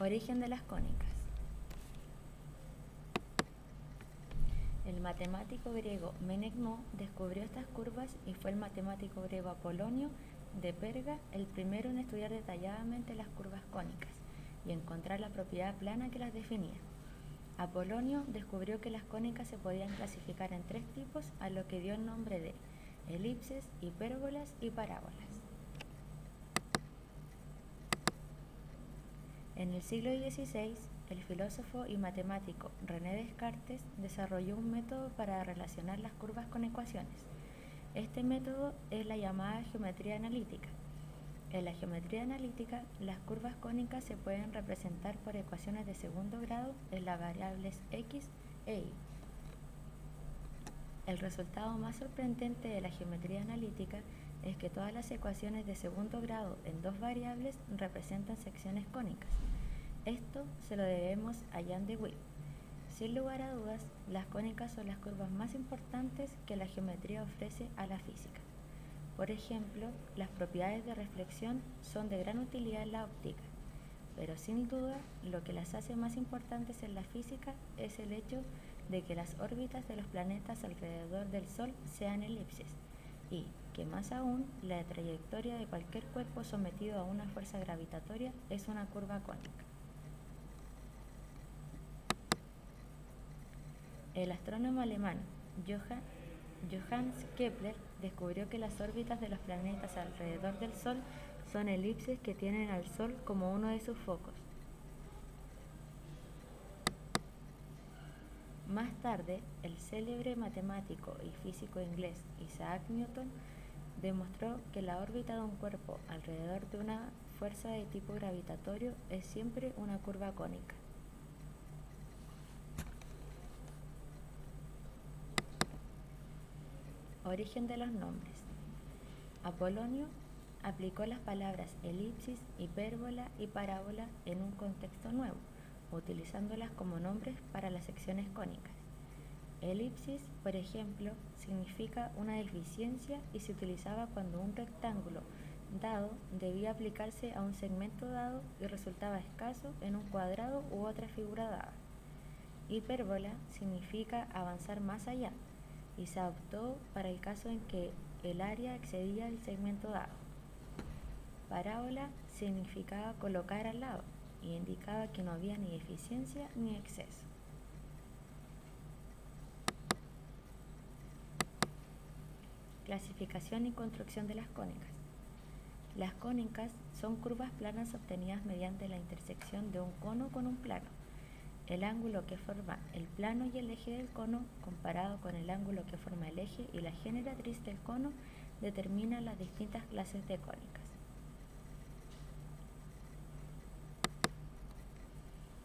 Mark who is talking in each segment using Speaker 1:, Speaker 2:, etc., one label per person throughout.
Speaker 1: Origen de las cónicas. El matemático griego Menegmo descubrió estas curvas y fue el matemático griego Apolonio de Perga el primero en estudiar detalladamente las curvas cónicas y encontrar la propiedad plana que las definía. Apolonio descubrió que las cónicas se podían clasificar en tres tipos, a lo que dio el nombre de elipses, hipérbolas y parábolas. En el siglo XVI, el filósofo y matemático René Descartes desarrolló un método para relacionar las curvas con ecuaciones. Este método es la llamada geometría analítica. En la geometría analítica, las curvas cónicas se pueden representar por ecuaciones de segundo grado en las variables x e y. El resultado más sorprendente de la geometría analítica es que todas las ecuaciones de segundo grado en dos variables representan secciones cónicas. Esto se lo debemos a Jan de Witt. Sin lugar a dudas, las cónicas son las curvas más importantes que la geometría ofrece a la física. Por ejemplo, las propiedades de reflexión son de gran utilidad en la óptica, pero sin duda lo que las hace más importantes en la física es el hecho de que las órbitas de los planetas alrededor del Sol sean elipses y que más aún la trayectoria de cualquier cuerpo sometido a una fuerza gravitatoria es una curva cónica. El astrónomo alemán Johannes Kepler descubrió que las órbitas de los planetas alrededor del Sol son elipses que tienen al Sol como uno de sus focos. Más tarde, el célebre matemático y físico inglés Isaac Newton demostró que la órbita de un cuerpo alrededor de una fuerza de tipo gravitatorio es siempre una curva cónica. Origen de los nombres. Apolonio aplicó las palabras elipsis, hipérbola y parábola en un contexto nuevo, utilizándolas como nombres para las secciones cónicas. Elipsis, por ejemplo, significa una deficiencia y se utilizaba cuando un rectángulo dado debía aplicarse a un segmento dado y resultaba escaso en un cuadrado u otra figura dada. Hipérbola significa avanzar más allá, y se adoptó para el caso en que el área excedía el segmento dado. Parábola significaba colocar al lado y indicaba que no había ni deficiencia ni exceso. Clasificación y construcción de las cónicas. Las cónicas son curvas planas obtenidas mediante la intersección de un cono con un plano el ángulo que forma el plano y el eje del cono comparado con el ángulo que forma el eje y la generatriz del cono determina las distintas clases de cónicas.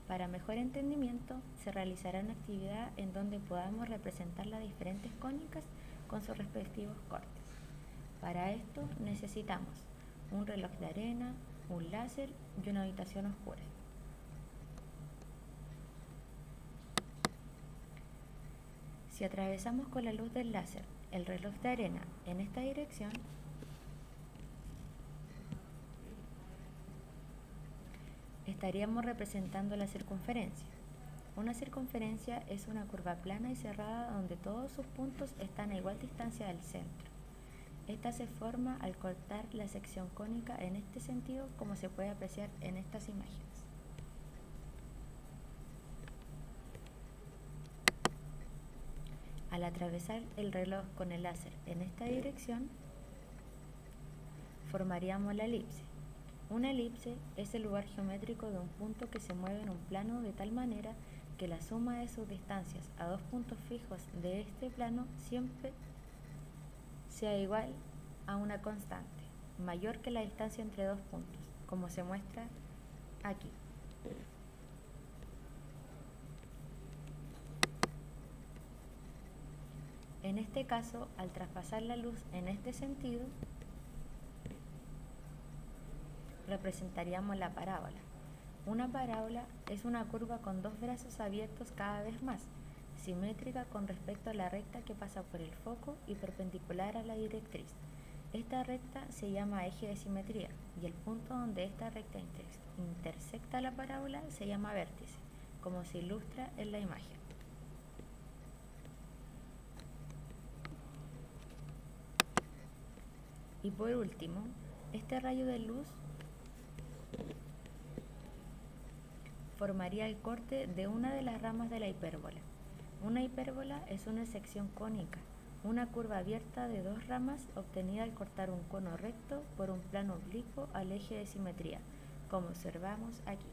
Speaker 1: Para mejor entendimiento, se realizará una actividad en donde podamos representar las diferentes cónicas con sus respectivos cortes. Para esto necesitamos un reloj de arena, un láser y una habitación oscura. Si atravesamos con la luz del láser el reloj de arena en esta dirección, estaríamos representando la circunferencia. Una circunferencia es una curva plana y cerrada donde todos sus puntos están a igual distancia del centro. Esta se forma al cortar la sección cónica en este sentido como se puede apreciar en estas imágenes. Al atravesar el reloj con el láser en esta dirección, formaríamos la elipse. Una elipse es el lugar geométrico de un punto que se mueve en un plano de tal manera que la suma de sus distancias a dos puntos fijos de este plano siempre sea igual a una constante, mayor que la distancia entre dos puntos, como se muestra aquí. En este caso, al traspasar la luz en este sentido, representaríamos la parábola. Una parábola es una curva con dos brazos abiertos cada vez más, simétrica con respecto a la recta que pasa por el foco y perpendicular a la directriz. Esta recta se llama eje de simetría y el punto donde esta recta intersecta la parábola se llama vértice, como se ilustra en la imagen. Y por último, este rayo de luz formaría el corte de una de las ramas de la hipérbola. Una hipérbola es una sección cónica, una curva abierta de dos ramas obtenida al cortar un cono recto por un plano oblicuo al eje de simetría, como observamos aquí.